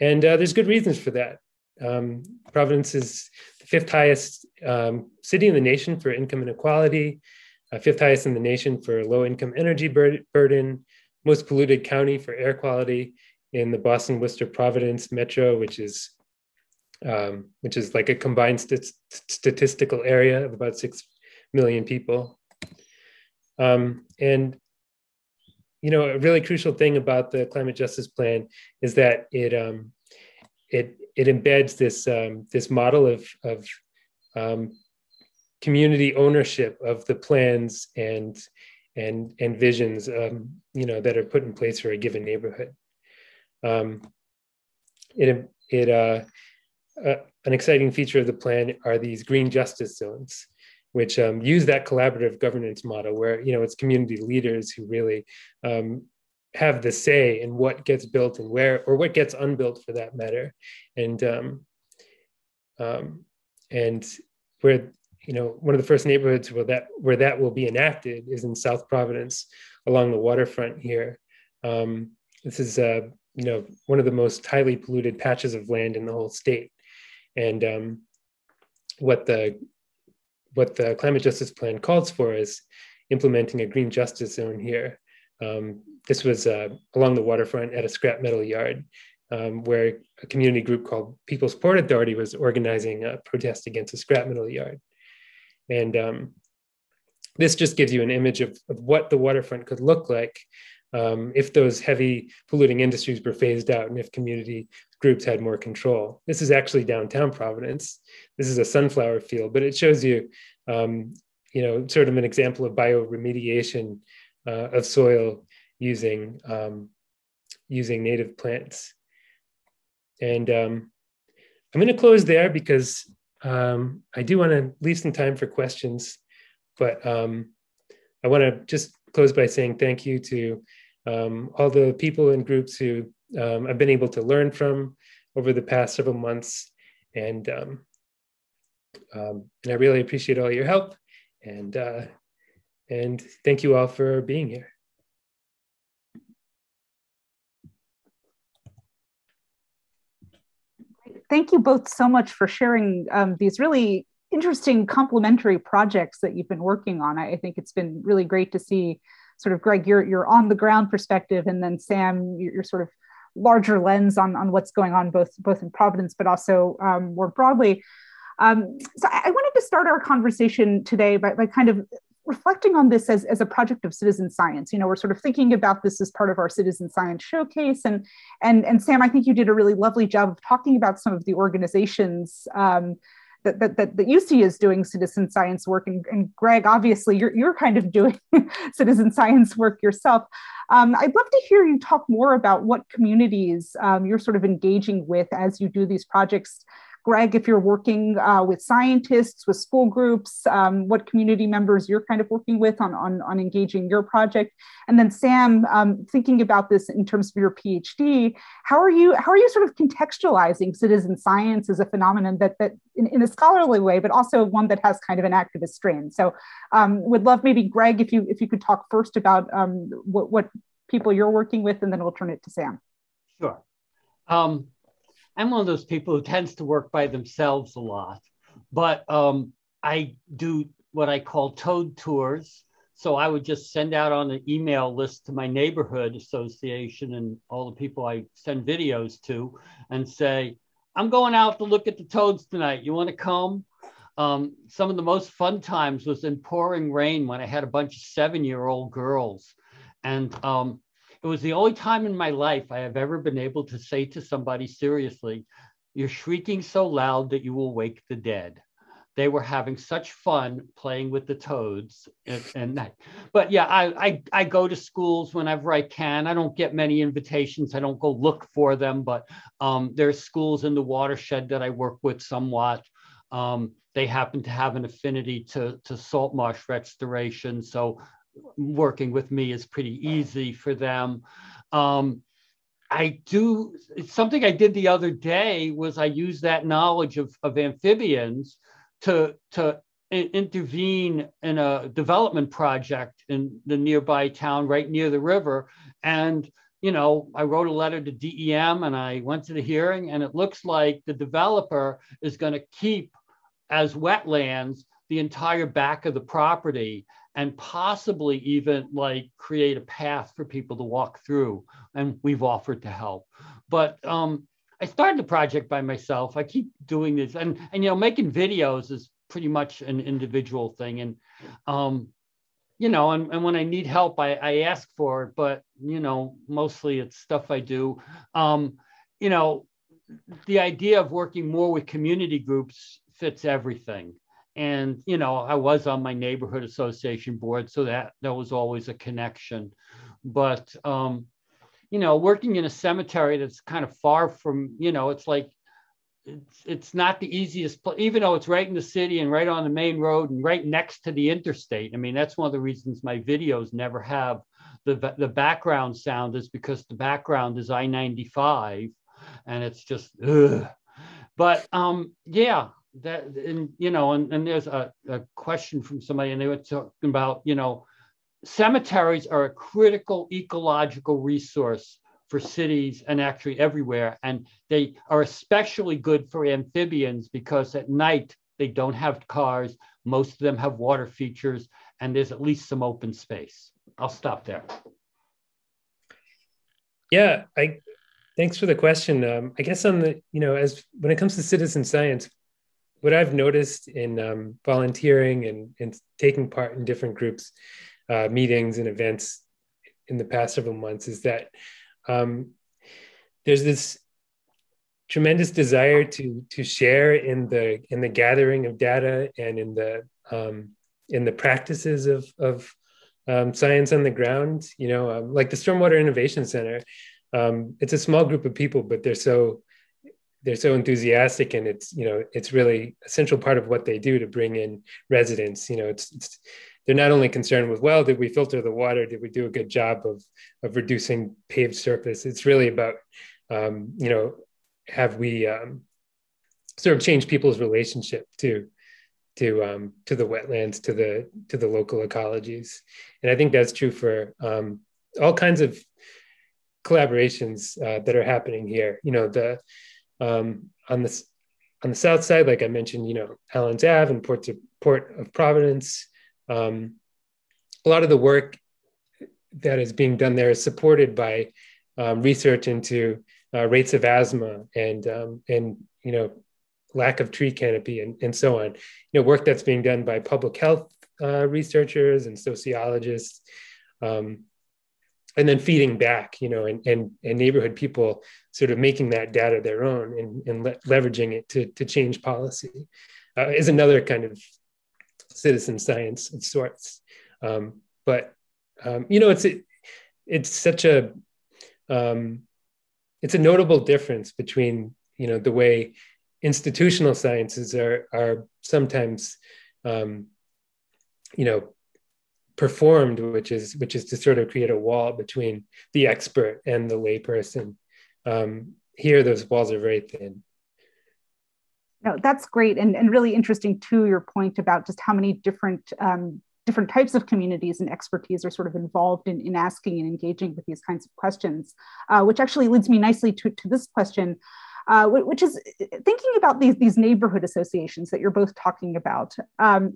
And uh, there's good reasons for that. Um, Providence is the fifth highest um, city in the nation for income inequality, uh, fifth highest in the nation for low income energy bur- burden, most polluted county for air quality in the Boston Worcester Providence metro, which is um, which is like a combined st- statistical area of about six million people. Um, and you know, a really crucial thing about the climate justice plan is that it um, it it embeds this um, this model of of um, community ownership of the plans and and and visions um, you know that are put in place for a given neighborhood. Um, it it uh, uh, an exciting feature of the plan are these green justice zones, which um, use that collaborative governance model where you know it's community leaders who really um, have the say in what gets built and where, or what gets unbuilt for that matter. And um, um, and where you know one of the first neighborhoods where that where that will be enacted is in South Providence, along the waterfront here. Um, this is uh, you know one of the most highly polluted patches of land in the whole state, and um, what the what the climate justice plan calls for is implementing a green justice zone here um, this was uh, along the waterfront at a scrap metal yard um, where a community group called People's Port Authority was organizing a protest against a scrap metal yard. And um, this just gives you an image of, of, what the waterfront could look like um, if those heavy polluting industries were phased out and if community groups had more control. This is actually downtown Providence. This is a sunflower field, but it shows you, um, you know, sort of an example of bioremediation uh, of soil using um, using native plants. And um, I'm going to close there because um, I do want to leave some time for questions, but um, I want to just close by saying thank you to um, all the people and groups who um, I've been able to learn from over the past several months, and um, and I really appreciate all your help. And uh, and thank you all for being here. Thank you both so much for sharing um, these really interesting complementary projects that you've been working on. I, I think it's been really great to see sort of Greg, your, your on the ground perspective, and then Sam, your, your sort of larger lens on, on what's going on both both in Providence, but also um, more broadly. Um, so I, I wanted to start our conversation today by, by kind of reflecting on this as, as a project of citizen science you know we're sort of thinking about this as part of our citizen science showcase and and and sam i think you did a really lovely job of talking about some of the organizations um, that, that, that, that UC is doing citizen science work. And, and Greg, obviously, you're, you're kind of doing citizen science work yourself. Um, I'd love to hear you talk more about what communities um, you're sort of engaging with as you do these projects Greg, if you're working uh, with scientists, with school groups, um, what community members you're kind of working with on, on, on engaging your project. And then Sam, um, thinking about this in terms of your PhD, how are you how are you sort of contextualizing citizen science as a phenomenon that that in, in a scholarly way, but also one that has kind of an activist strain. So um, would love maybe Greg, if you if you could talk first about um, what, what people you're working with, and then we'll turn it to Sam. Sure. Um, I'm one of those people who tends to work by themselves a lot, but um, I do what I call toad tours. So I would just send out on an email list to my neighborhood association and all the people I send videos to and say, I'm going out to look at the toads tonight. You want to come? Um, some of the most fun times was in pouring rain when I had a bunch of seven year old girls. And um, it was the only time in my life I have ever been able to say to somebody seriously, You're shrieking so loud that you will wake the dead. They were having such fun playing with the toads and, that. But yeah, I, I, I go to schools whenever I can. I don't get many invitations. I don't go look for them, but um, there's schools in the watershed that I work with somewhat. Um, they happen to have an affinity to, to salt marsh restoration. So working with me is pretty easy for them. Um, I do something I did the other day was I used that knowledge of, of amphibians to to intervene in a development project in the nearby town right near the river and you know I wrote a letter to DEM and I went to the hearing and it looks like the developer is going to keep as wetlands the entire back of the property and possibly even like create a path for people to walk through. And we've offered to help. But um, I started the project by myself. I keep doing this, and and you know, making videos is pretty much an individual thing. And um, you know, and, and when I need help, I, I ask for it. But you know, mostly it's stuff I do. Um, you know, the idea of working more with community groups fits everything and you know i was on my neighborhood association board so that that was always a connection but um you know working in a cemetery that's kind of far from you know it's like it's it's not the easiest place even though it's right in the city and right on the main road and right next to the interstate i mean that's one of the reasons my videos never have the the background sound is because the background is i-95 and it's just ugh. but um yeah that and you know and, and there's a, a question from somebody and they were talking about you know cemeteries are a critical ecological resource for cities and actually everywhere and they are especially good for amphibians because at night they don't have cars most of them have water features and there's at least some open space. I'll stop there. Yeah i thanks for the question. Um, i guess on the you know as when it comes to citizen science what I've noticed in um, volunteering and, and taking part in different groups, uh, meetings and events in the past several months is that um, there's this tremendous desire to to share in the in the gathering of data and in the um, in the practices of of um, science on the ground. You know, um, like the Stormwater Innovation Center. Um, it's a small group of people, but they're so they're so enthusiastic and it's you know it's really a central part of what they do to bring in residents you know it's, it's they're not only concerned with well did we filter the water? Did we do a good job of of reducing paved surface? It's really about um, you know have we um, sort of changed people's relationship to to um, to the wetlands to the to the local ecologies. And i think that's true for um, all kinds of collaborations uh, that are happening here. You know the um, on the on the south side, like I mentioned, you know, Allen's Ave and Port, to, Port of Providence. Um, a lot of the work that is being done there is supported by um, research into uh, rates of asthma and um, and you know lack of tree canopy and, and so on. You know, work that's being done by public health uh, researchers and sociologists, um, and then feeding back, you know, and, and, and neighborhood people sort of making that data their own and, and le- leveraging it to, to change policy uh, is another kind of citizen science of sorts. Um, but um, you know, it's it, it's such a um, it's a notable difference between you know the way institutional sciences are are sometimes um, you know performed, which is which is to sort of create a wall between the expert and the layperson. Um, here, those walls are very thin. No, that's great and, and really interesting to your point about just how many different um, different types of communities and expertise are sort of involved in, in asking and engaging with these kinds of questions, uh, which actually leads me nicely to, to this question, uh, which is thinking about these, these neighborhood associations that you're both talking about. Um,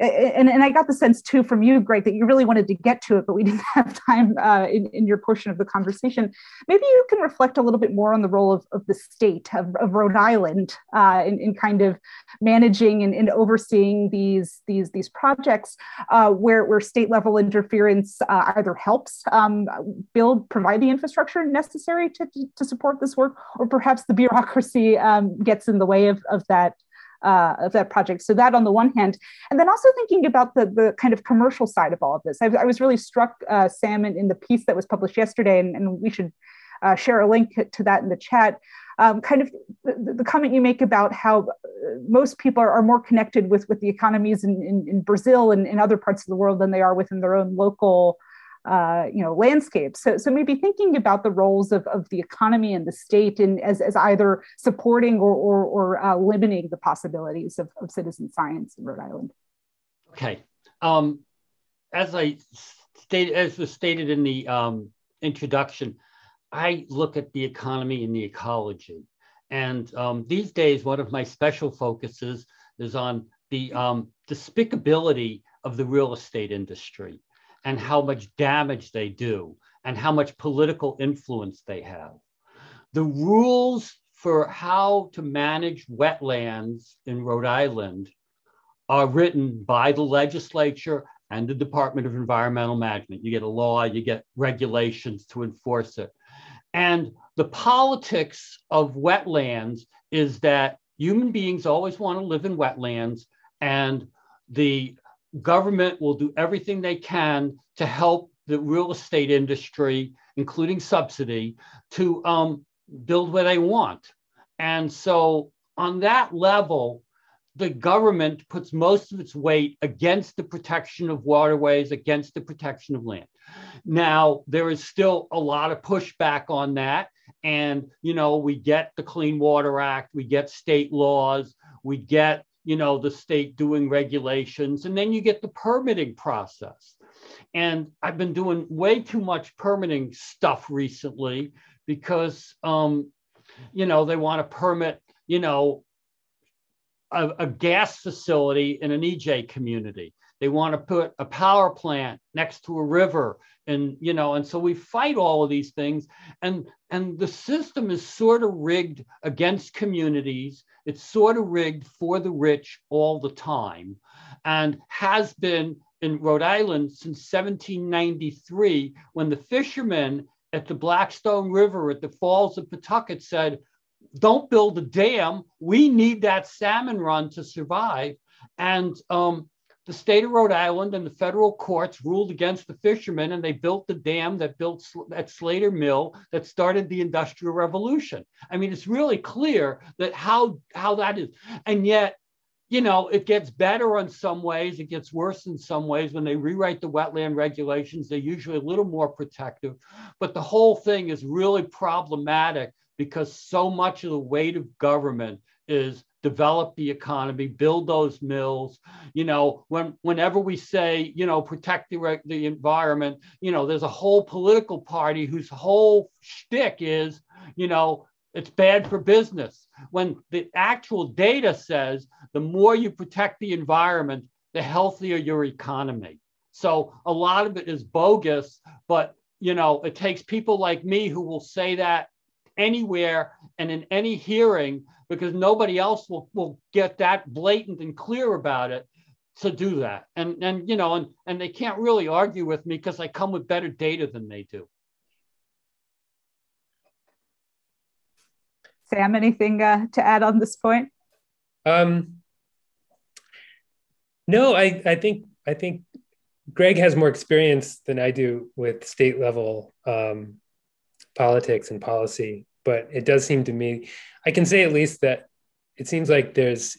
and, and I got the sense too from you, Greg, that you really wanted to get to it, but we didn't have time uh, in, in your portion of the conversation. Maybe you can reflect a little bit more on the role of, of the state of, of Rhode Island uh, in, in kind of managing and, and overseeing these, these, these projects uh, where, where state level interference uh, either helps um, build, provide the infrastructure necessary to, to support this work, or perhaps the bureaucracy um, gets in the way of, of that uh, of that project. So that on the one hand, and then also thinking about the the kind of commercial side of all of this. I, I was really struck, uh, Sam, in, in, the piece that was published yesterday, and, and we should uh, share a link to that in the chat. Um, kind of the, the, comment you make about how uh, most people are, are, more connected with with the economies in, in, in Brazil and in other parts of the world than they are within their own local uh, you know landscape. So so maybe thinking about the roles of, of the economy and the state in as, as either supporting or or, or uh, limiting the possibilities of, of citizen science in rhode island. Okay. Um, as i stated as was stated in the um, introduction i look at the economy and the ecology. And um, these days one of my special focuses is on the um, despicability of the real estate industry and how much damage they do and how much political influence they have. The rules for how to manage wetlands in Rhode Island are written by the legislature and the Department of Environmental Management. You get a law, you get regulations to enforce it. And the politics of wetlands is that human beings always want to live in wetlands, and the government will do everything they can to help the real estate industry, including subsidy, to um, build what they want. And so, on that level, the government puts most of its weight against the protection of waterways, against the protection of land. Now, there is still a lot of pushback on that. And, you know, we get the Clean Water Act, we get state laws, we get you know, the state doing regulations, and then you get the permitting process. And I've been doing way too much permitting stuff recently because, um, you know, they want to permit, you know, a, a gas facility in an EJ community. They want to put a power plant next to a river and you know and so we fight all of these things. And and the system is sort of rigged against communities. It's sort of rigged for the rich all the time and has been in Rhode Island since 1793 when the fishermen at the Blackstone River at the Falls of Pawtucket said don't build a dam. We need that salmon run to survive. And um, the state of Rhode Island and the federal courts ruled against the fishermen, and they built the dam that built at Slater Mill that started the Industrial Revolution. I mean, it's really clear that how how that is, and yet. You know, it gets better in some ways, it gets worse in some ways. When they rewrite the wetland regulations, they're usually a little more protective. But the whole thing is really problematic because so much of the weight of government is develop the economy, build those mills. You know, when whenever we say, you know, protect the, the environment, you know, there's a whole political party whose whole shtick is, you know, it's bad for business. When the actual data says the more you protect the environment, the healthier your economy. So a lot of it is bogus, but you know, it takes people like me who will say that anywhere and in any hearing because nobody else will, will get that blatant and clear about it to do that. And and you know, and and they can't really argue with me because I come with better data than they do. Sam, anything uh, to add on this point? Um, no, I I think I think Greg has more experience than I do with state level um, politics and policy, but it does seem to me, I can say at least that it seems like there's,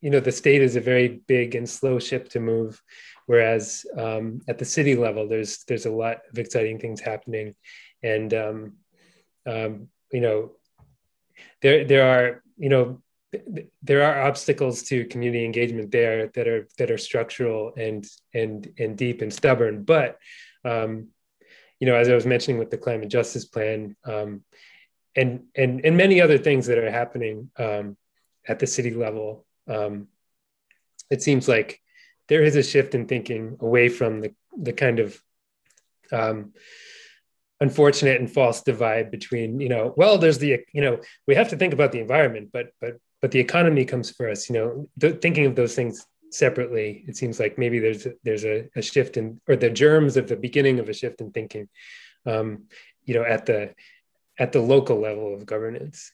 you know, the state is a very big and slow ship to move, whereas um, at the city level, there's there's a lot of exciting things happening, and um, um you know, there there are you know there are obstacles to community engagement there that are that are structural and and and deep and stubborn. But um, you know as i was mentioning with the climate justice plan um, and and and many other things that are happening um, at the city level. Um, it seems like there is a shift in thinking away from the the kind of um, unfortunate and false divide between you know well there's the you know we have to think about the environment but but but the economy comes first you know th- thinking of those things separately it seems like maybe there's there's a, a, shift in or the germs of the beginning of a shift in thinking um, you know at the at the local level of governance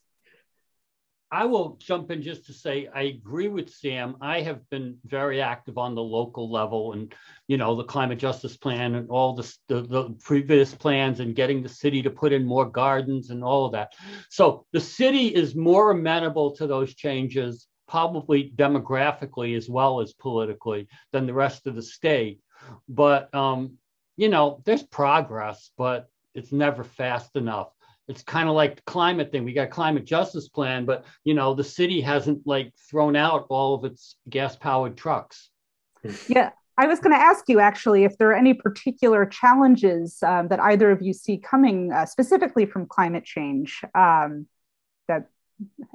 I will jump in just to say I agree with Sam. I have been very active on the local level and, you know, the climate justice plan and all the, the, the, previous plans and getting the city to put in more gardens and all of that. So the city is more amenable to those changes, probably demographically as well as politically, than the rest of the state. But, um, you know, there's progress, but it's never fast enough it's kind of like the climate thing. We got climate justice plan, but you know the city hasn't like thrown out all of its gas powered trucks. Yeah, I was going to ask you actually if there are any particular challenges um, that either of you see coming uh, specifically from climate change. Um, that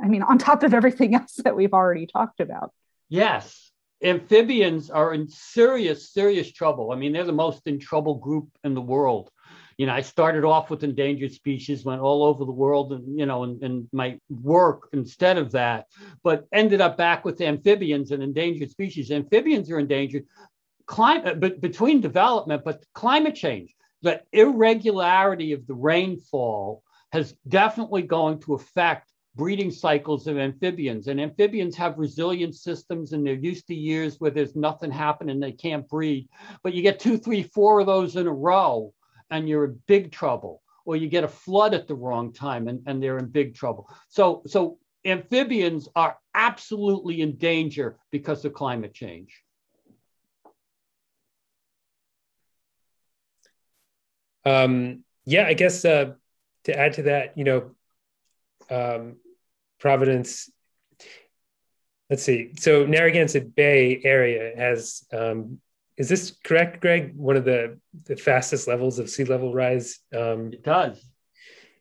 I mean, on top of everything else that we've already talked about. Yes, amphibians are in serious, serious trouble. I mean, they're the most in trouble group in the world you know, I started off with endangered species, went all over the world, and you know, and, and my work instead of that, but ended up back with amphibians and endangered species. Amphibians are endangered. Climate, uh, but between development, but climate change, the irregularity of the rainfall has definitely going to affect breeding cycles of amphibians. And amphibians have resilient systems and they're used to years where there's nothing happening, they can't breed. But you get two, three, four of those in a row, and you're in big trouble or you get a flood at the wrong time and, and they're in big trouble. So so amphibians are absolutely in danger because of climate change. Um, yeah i guess uh, to add to that you know um, providence let's see. So narragansett bay area has um, is this correct, Greg? One of the, the fastest levels of sea level rise? Um, it does.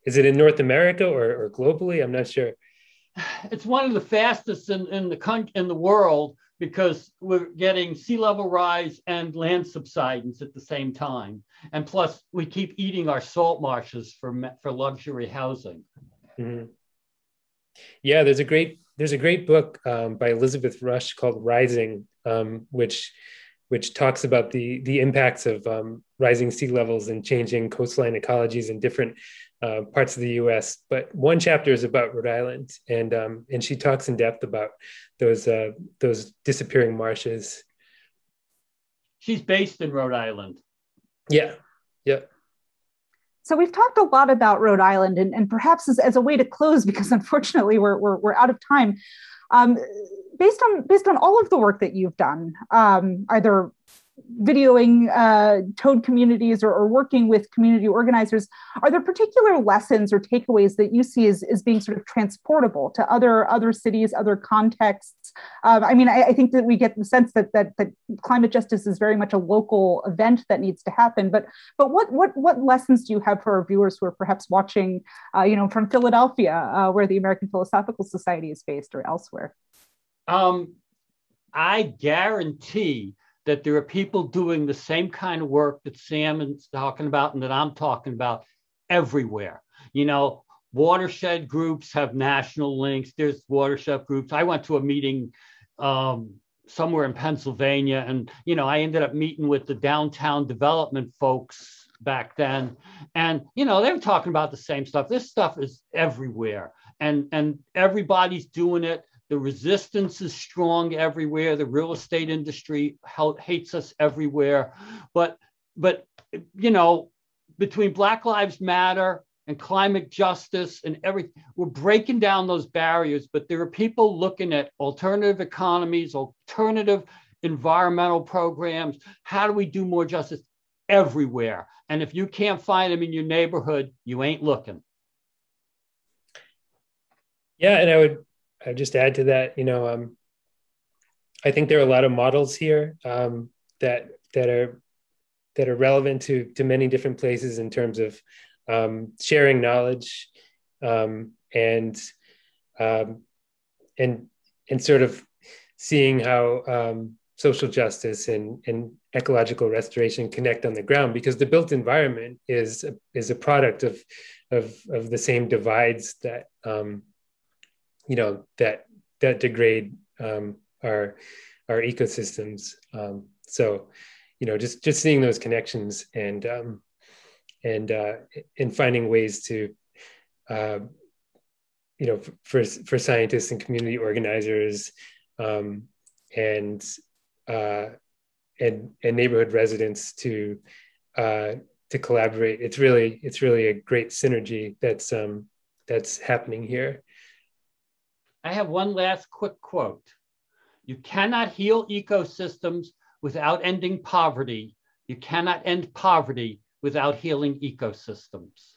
Is it in North America or, or globally? I'm not sure. It's one of the fastest in, in the country, in the world because we're getting sea level rise and land subsidence at the same time. And plus, we keep eating our salt marshes for, for luxury housing. Mm-hmm. Yeah, there's a great there's a great book um, by Elizabeth Rush called Rising, um, which which talks about the the impacts of um, rising sea levels and changing coastline ecologies in different uh, parts of the U.S. But one chapter is about Rhode Island, and um, and she talks in depth about those uh, those disappearing marshes. She's based in Rhode Island. Yeah, yeah. So we've talked a lot about Rhode Island, and, and perhaps as, as a way to close, because unfortunately we're, we're, we're out of time. Um, based on based on all of the work that you've done, um, either videoing uh, toad communities or, or, working with community organizers, are there particular lessons or takeaways that you see as, as being sort of transportable to other other cities, other contexts? Um, I mean, I, I, think that we get the sense that, that that climate justice is very much a local event that needs to happen. But but what what what lessons do you have for our viewers who are perhaps watching, uh, you know, from Philadelphia, uh, where the American Philosophical Society is based, or elsewhere? Um, I guarantee that there are people doing the same kind of work that Sam is talking about and that I'm talking about everywhere. You know, watershed groups have national links. There's watershed groups. I went to a meeting um, somewhere in Pennsylvania, and you know, I ended up meeting with the downtown development folks back then, and you know, they were talking about the same stuff. This stuff is everywhere, and and everybody's doing it. The resistance is strong everywhere. The real estate industry hates us everywhere, but but you know, between Black Lives Matter and climate justice and everything. We're breaking down those barriers, but there are people looking at alternative economies, alternative environmental programs. How do we do more justice everywhere? And if you can't find them in your neighborhood, you ain't looking. Yeah, and I would I just add to that. You know, um, I think there are a lot of models here um, that that are that are relevant to to many different places in terms of um, sharing knowledge um, and um, and and sort of seeing how um, social justice and, and ecological restoration connect on the ground because the built environment is is a product of of, of the same divides that um, you know that that degrade um, our our ecosystems. So you know just just seeing those connections and um, and uh, in finding ways to uh, you know for for scientists and community organizers um, and uh, and and neighborhood residents to uh, to collaborate. It's really it's really a great synergy that's um, that's happening here i have one last quick quote you cannot heal ecosystems without ending poverty you cannot end poverty without healing ecosystems.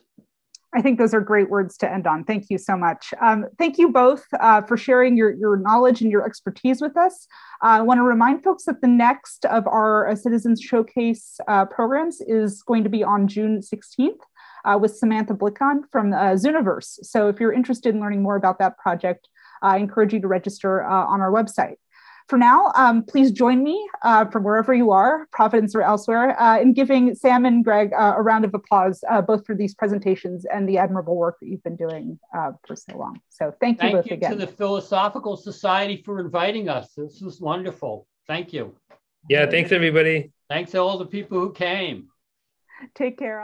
I think those are great words to end on. Thank you so much. Um, thank you both uh, for sharing your, your knowledge and your expertise with us. Uh, I want to remind folks that the next of our uh, Citizens Showcase uh, programs is going to be on June 16th uh, with Samantha Blickhan from uh, Zooniverse. So if you're interested in learning more about that project, I encourage you to register on our website. For now, um, please join me uh, from wherever you are, Providence or elsewhere, uh, in giving Sam and Greg uh, a round of applause, uh, both for these presentations and the admirable work that you've been doing uh, for so long. So thank you thank both you again. Thank you to the Philosophical Society for inviting us. This was wonderful. Thank you. Yeah, thanks everybody. Thanks to all the people who came. Take care.